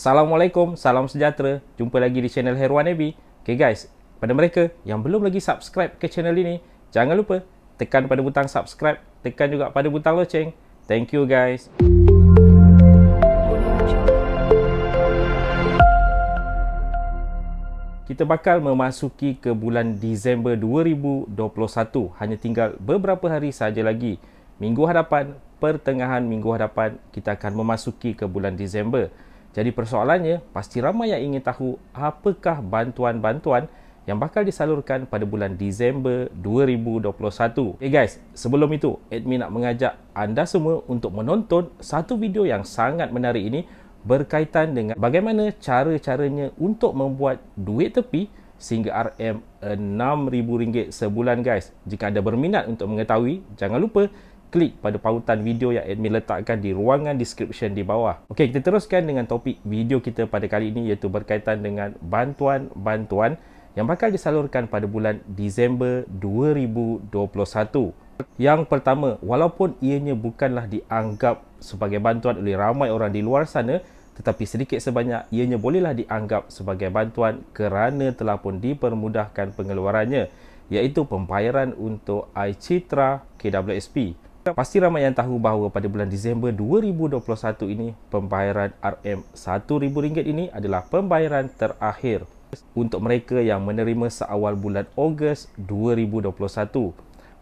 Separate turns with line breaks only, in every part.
Assalamualaikum, salam sejahtera. Jumpa lagi di channel Herwan Nabi. Okay guys, pada mereka yang belum lagi subscribe ke channel ini, jangan lupa tekan pada butang subscribe, tekan juga pada butang loceng. Thank you guys. Kita bakal memasuki ke bulan Disember 2021. Hanya tinggal beberapa hari saja lagi. Minggu hadapan, pertengahan minggu hadapan, kita akan memasuki ke bulan Disember. Jadi persoalannya, pasti ramai yang ingin tahu apakah bantuan-bantuan yang bakal disalurkan pada bulan Disember 2021. Okay guys, sebelum itu, admin nak mengajak anda semua untuk menonton satu video yang sangat menarik ini berkaitan dengan bagaimana cara-caranya untuk membuat duit tepi sehingga RM RM6,000 sebulan guys. Jika anda berminat untuk mengetahui, jangan lupa klik pada pautan video yang admin letakkan di ruangan description di bawah. Okey, kita teruskan dengan topik video kita pada kali ini iaitu berkaitan dengan bantuan-bantuan yang bakal disalurkan pada bulan Disember 2021. Yang pertama, walaupun ianya bukanlah dianggap sebagai bantuan oleh ramai orang di luar sana, tetapi sedikit sebanyak ianya bolehlah dianggap sebagai bantuan kerana telah pun dipermudahkan pengeluarannya, iaitu pembayaran untuk iCitra KWSP. Pasti ramai yang tahu bahawa pada bulan Disember 2021 ini, pembayaran RM1,000 ini adalah pembayaran terakhir untuk mereka yang menerima seawal bulan Ogos 2021.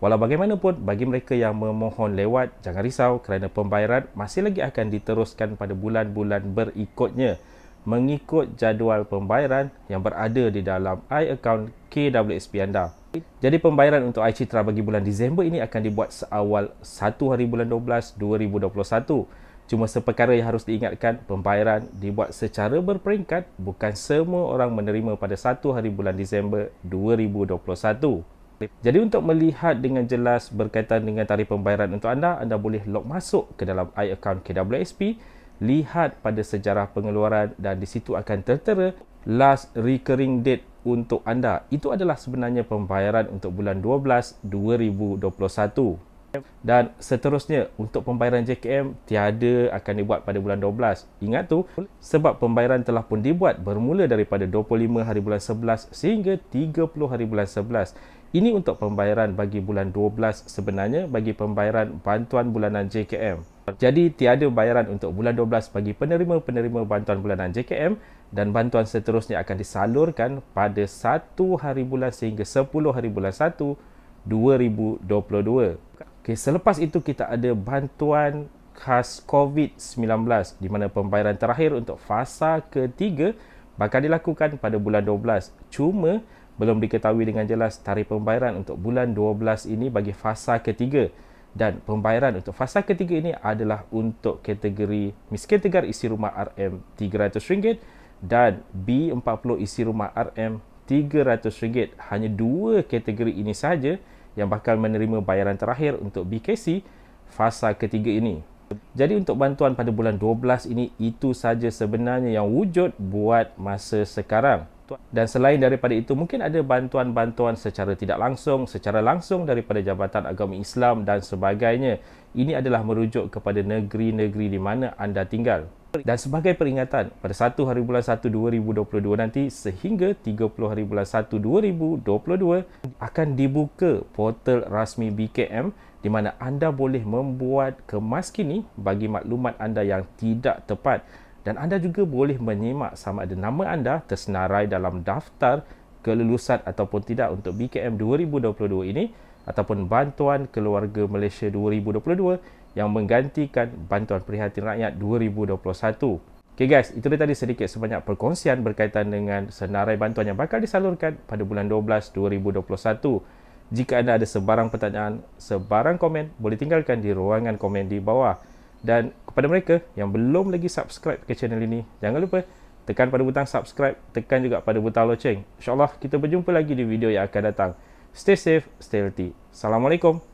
Walau bagaimanapun, bagi mereka yang memohon lewat, jangan risau kerana pembayaran masih lagi akan diteruskan pada bulan-bulan berikutnya mengikut jadual pembayaran yang berada di dalam iAccount KWSP anda. Jadi pembayaran untuk iCitra bagi bulan Disember ini akan dibuat seawal 1 hari bulan 12 2021. Cuma seperkara yang harus diingatkan, pembayaran dibuat secara berperingkat bukan semua orang menerima pada 1 hari bulan Disember 2021. Jadi untuk melihat dengan jelas berkaitan dengan tarikh pembayaran untuk anda, anda boleh log masuk ke dalam iAccount KWSP, lihat pada sejarah pengeluaran dan di situ akan tertera last recurring date untuk anda. Itu adalah sebenarnya pembayaran untuk bulan 12 2021. Dan seterusnya untuk pembayaran JKM tiada akan dibuat pada bulan 12. Ingat tu sebab pembayaran telah pun dibuat bermula daripada 25 hari bulan 11 sehingga 30 hari bulan 11. Ini untuk pembayaran bagi bulan 12 sebenarnya bagi pembayaran bantuan bulanan JKM. Jadi tiada bayaran untuk bulan 12 bagi penerima-penerima bantuan bulanan JKM dan bantuan seterusnya akan disalurkan pada 1 hari bulan sehingga 10 hari bulan 1 2022. Okay, selepas itu kita ada bantuan khas COVID-19 di mana pembayaran terakhir untuk fasa ketiga bakal dilakukan pada bulan 12. Cuma belum diketahui dengan jelas tarikh pembayaran untuk bulan 12 ini bagi fasa ketiga dan pembayaran untuk fasa ketiga ini adalah untuk kategori miskin tegar isi rumah RM300 dan B40 isi rumah RM300. Hanya dua kategori ini saja yang bakal menerima bayaran terakhir untuk BKC fasa ketiga ini. Jadi untuk bantuan pada bulan 12 ini itu saja sebenarnya yang wujud buat masa sekarang. Dan selain daripada itu mungkin ada bantuan-bantuan secara tidak langsung, secara langsung daripada Jabatan Agama Islam dan sebagainya. Ini adalah merujuk kepada negeri-negeri di mana anda tinggal. Dan sebagai peringatan, pada 1 hari bulan 1 2022 nanti sehingga 30 hari bulan 1 2022 akan dibuka portal rasmi BKM di mana anda boleh membuat kemas kini bagi maklumat anda yang tidak tepat dan anda juga boleh menyimak sama ada nama anda tersenarai dalam daftar kelulusan ataupun tidak untuk BKM 2022 ini ataupun bantuan keluarga Malaysia 2022 yang menggantikan bantuan prihatin rakyat 2021. Okay guys, itu dia tadi sedikit sebanyak perkongsian berkaitan dengan senarai bantuan yang bakal disalurkan pada bulan 12 2021. Jika anda ada sebarang pertanyaan, sebarang komen, boleh tinggalkan di ruangan komen di bawah. Dan kepada mereka yang belum lagi subscribe ke channel ini, jangan lupa tekan pada butang subscribe, tekan juga pada butang loceng. InsyaAllah kita berjumpa lagi di video yang akan datang. Stay safe, stay healthy. Assalamualaikum.